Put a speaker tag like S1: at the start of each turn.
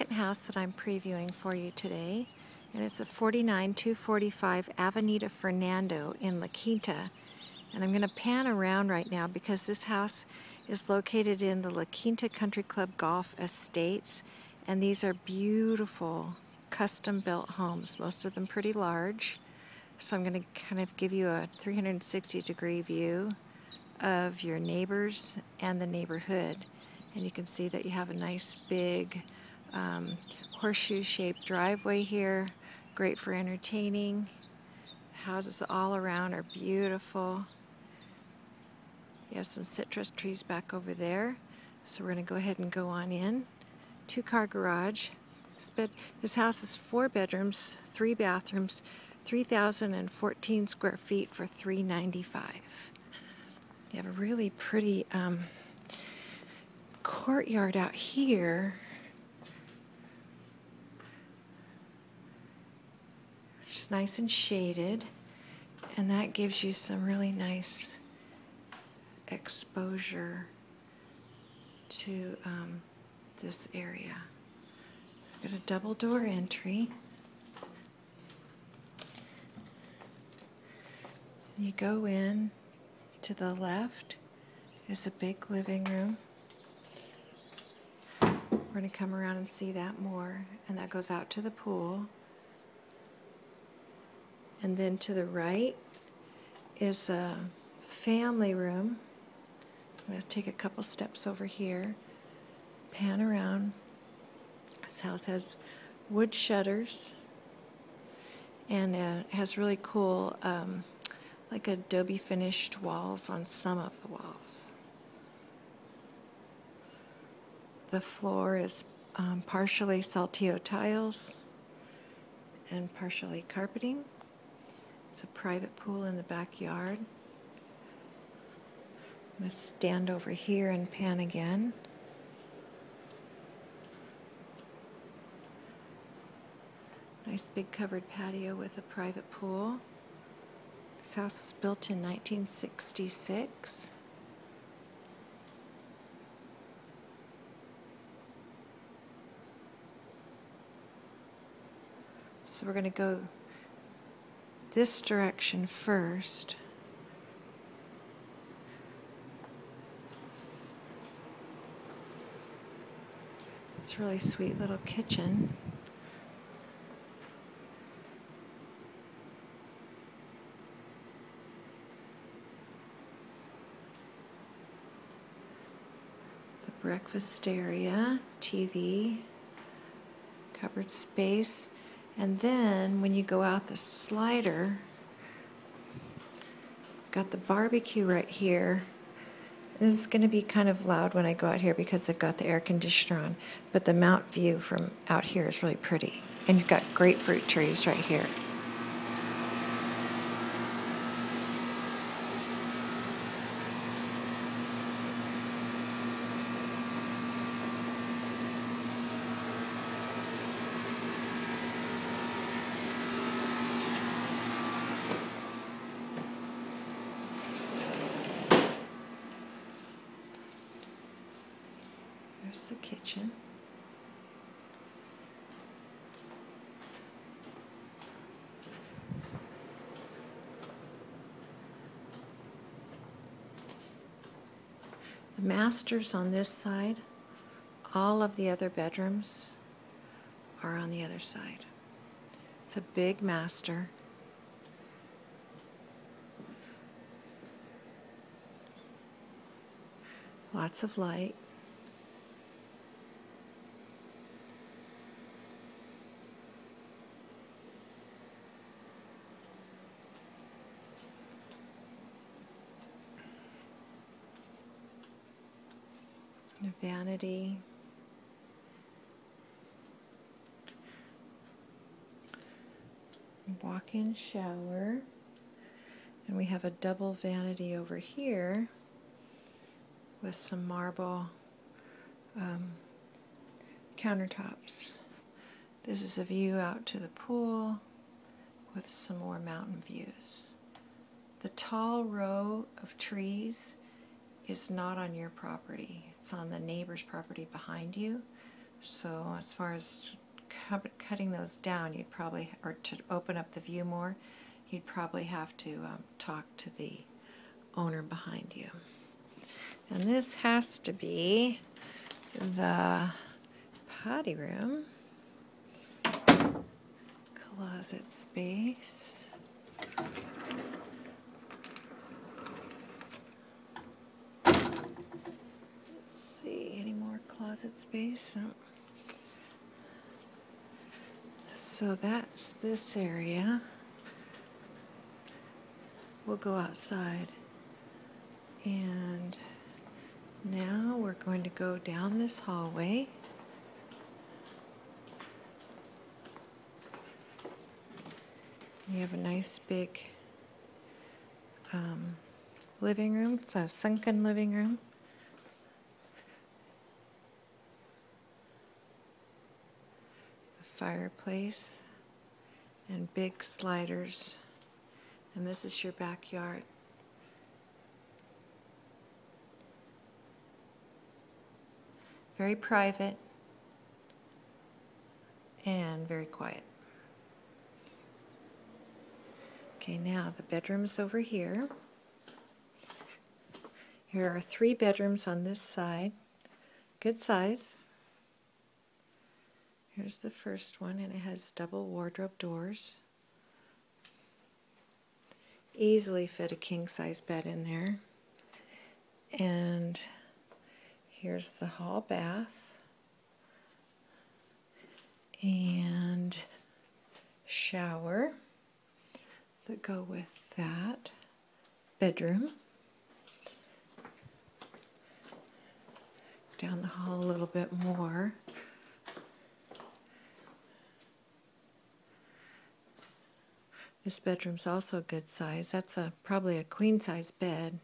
S1: second house that I'm previewing for you today, and it's at 49245 Avenida Fernando in La Quinta. And I'm going to pan around right now because this house is located in the La Quinta Country Club Golf Estates, and these are beautiful custom built homes, most of them pretty large. So I'm going to kind of give you a 360 degree view of your neighbors and the neighborhood. And you can see that you have a nice big um, horseshoe shaped driveway here, great for entertaining. houses all around are beautiful. You have some citrus trees back over there. So we're going to go ahead and go on in. Two car garage. This, bed, this house is four bedrooms, three bathrooms, 3,014 square feet for 395. You have a really pretty um, courtyard out here. Nice and shaded, and that gives you some really nice exposure to um, this area. Got a double door entry. You go in to the left is a big living room. We're going to come around and see that more, and that goes out to the pool. And then to the right is a family room. I'm going to take a couple steps over here, pan around. This house has wood shutters and uh, has really cool um, like adobe finished walls on some of the walls. The floor is um, partially saltillo tiles and partially carpeting. It's a private pool in the backyard. I'm going to stand over here and pan again. Nice big covered patio with a private pool. This house was built in 1966. So we're going to go this direction first. It's really sweet little kitchen. The breakfast area, TV, cupboard space, and then when you go out the slider, got the barbecue right here. This is going to be kind of loud when I go out here because I've got the air conditioner on, but the mount view from out here is really pretty. And you've got grapefruit trees right here. There's the kitchen. The master's on this side. All of the other bedrooms are on the other side. It's a big master. Lots of light. Vanity. Walk-in shower. And we have a double vanity over here with some marble um, countertops. This is a view out to the pool with some more mountain views. The tall row of trees is not on your property. It's on the neighbor's property behind you. So as far as cut- cutting those down, you'd probably, or to open up the view more, you'd probably have to um, talk to the owner behind you. And this has to be the potty room, closet space. Let's see, any more closet space? So that's this area. We'll go outside. And now we're going to go down this hallway. We have a nice big um, living room. It's a sunken living room. Fireplace and big sliders. And this is your backyard. Very private and very quiet. Okay, now the bedroom's over here. Here are three bedrooms on this side. Good size. Here's the first one, and it has double wardrobe doors. Easily fit a king size bed in there. And here's the hall bath. And shower that go with that bedroom. Down the hall a little bit more. This bedroom's also a good size. That's a probably a queen size bed.